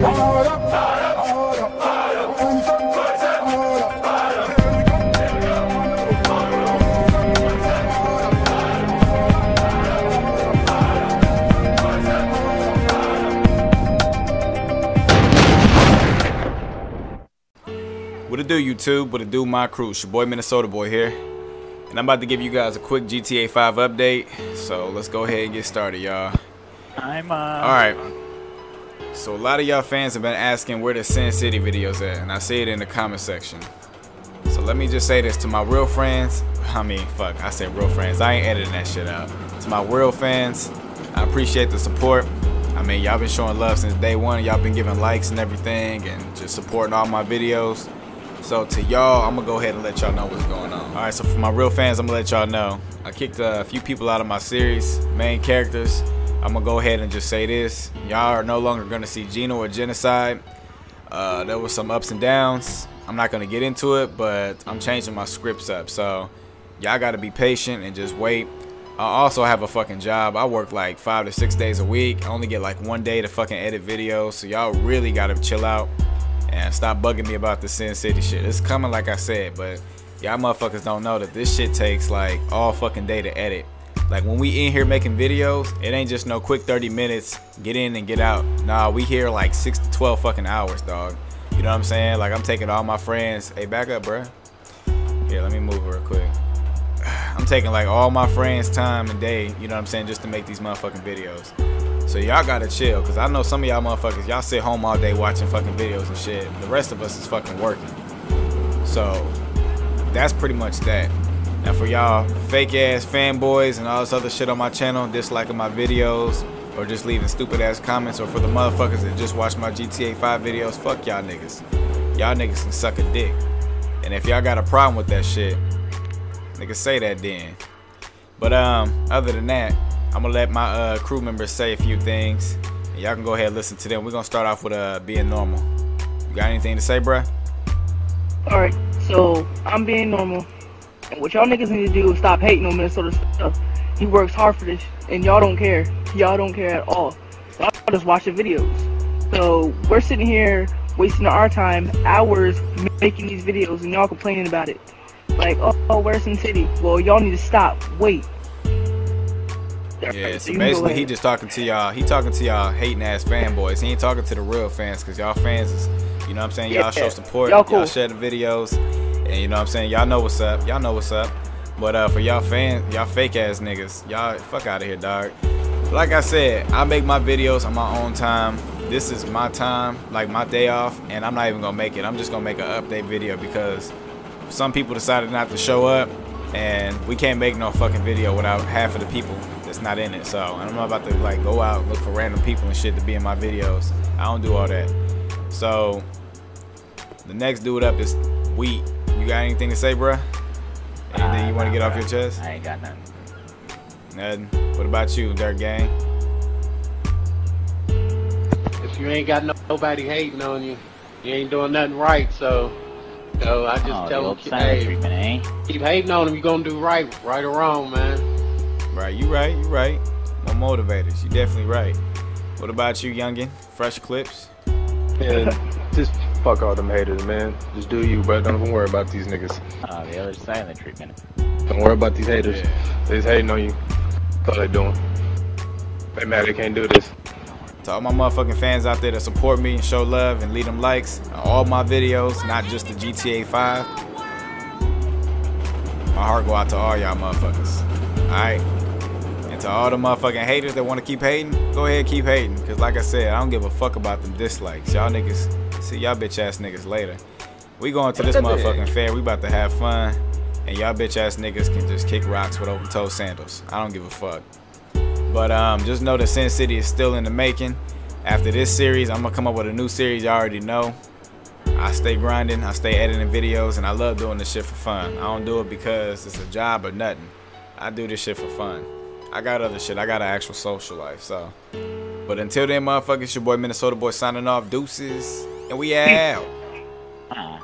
What it do, YouTube? What it do, my crew? It's your boy Minnesota Boy here. And I'm about to give you guys a quick GTA 5 update. So let's go ahead and get started, y'all. I'm uh Alright. So a lot of y'all fans have been asking where the Sin City videos at, and I see it in the comment section. So let me just say this to my real friends. I mean, fuck, I said real friends. I ain't editing that shit out. To my real fans, I appreciate the support. I mean, y'all been showing love since day one. Y'all been giving likes and everything and just supporting all my videos. So to y'all, I'm gonna go ahead and let y'all know what's going on. All right, so for my real fans, I'm gonna let y'all know. I kicked a few people out of my series, main characters. I'm gonna go ahead and just say this. Y'all are no longer gonna see Gino or Genocide. Uh, there was some ups and downs. I'm not gonna get into it, but I'm changing my scripts up. So y'all gotta be patient and just wait. I also have a fucking job. I work like five to six days a week. I only get like one day to fucking edit videos. So y'all really gotta chill out and stop bugging me about the Sin City shit. It's coming like I said, but y'all motherfuckers don't know that this shit takes like all fucking day to edit. Like when we in here making videos, it ain't just no quick 30 minutes, get in and get out. Nah, we here like 6 to 12 fucking hours, dog. You know what I'm saying? Like I'm taking all my friends. Hey, back up, bruh. Here, let me move real quick. I'm taking like all my friends' time and day, you know what I'm saying, just to make these motherfucking videos. So y'all gotta chill, cause I know some of y'all motherfuckers, y'all sit home all day watching fucking videos and shit. The rest of us is fucking working. So that's pretty much that. Now for y'all fake ass fanboys and all this other shit on my channel, disliking my videos, or just leaving stupid ass comments, or for the motherfuckers that just watch my GTA 5 videos, fuck y'all niggas. Y'all niggas can suck a dick. And if y'all got a problem with that shit, niggas say that then. But um, other than that, I'm gonna let my uh, crew members say a few things. And y'all can go ahead and listen to them. We're gonna start off with uh, being normal. You got anything to say, bruh? Alright, so I'm being normal. And what y'all niggas need to do is stop hating on Minnesota stuff. He works hard for this, and y'all don't care. Y'all don't care at all. Y'all just watch the videos. So we're sitting here wasting our time, hours making these videos, and y'all complaining about it. Like, oh, oh where's Sin City? Well, y'all need to stop. Wait. Yeah, So so you can go basically he just talking to y'all. He talking to y'all hating ass fanboys. He ain't talking to the real fans because y'all fans is, you know what I'm saying? Y'all show support. y'all Y'all, share the videos. And you know what I'm saying? Y'all know what's up. Y'all know what's up. But uh, for y'all fans, y'all fake ass niggas, y'all fuck out of here, dog. Like I said, I make my videos on my own time. This is my time, like my day off, and I'm not even gonna make it. I'm just gonna make an update video because some people decided not to show up and we can't make no fucking video without half of the people that's not in it so i'm not about to like go out and look for random people and shit to be in my videos i don't do all that so the next dude up is wheat got anything to say bruh anything you want to get off your chest I ain't got nothing. nothing what about you dirt gang If you ain't got no, nobody hating on you, you ain't doing nothing right. So, so I just oh, tell old them, hey, treatment, eh? keep hating on them. You gonna do right, right or wrong, man. right you right you right more motivators you definitely right what about you youngin fresh clips And just fuck all them haters, man. Just do you, but don't even worry about these niggas. Oh, the other silent treatment. Don't worry about these haters. Yeah. They just hating on you. That's all they doing. They mad they can't do this. To all my motherfucking fans out there that support me and show love and leave them likes on all my videos, not just the GTA 5. My heart go out to all y'all motherfuckers. Alright? And to all the motherfucking haters that want to keep hating, go ahead and keep hating. Cause like I said, I don't give a fuck about them dislikes. Y'all niggas, see y'all bitch ass niggas later. We going to this motherfucking fair, we about to have fun. And y'all bitch ass niggas can just kick rocks with open toe sandals. I don't give a fuck. But um, just know that Sin City is still in the making. After this series, I'm gonna come up with a new series. You already know. I stay grinding, I stay editing videos, and I love doing this shit for fun. I don't do it because it's a job or nothing. I do this shit for fun. I got other shit. I got an actual social life. So, but until then, motherfuckers, your boy Minnesota boy signing off. Deuces, and we out. Uh,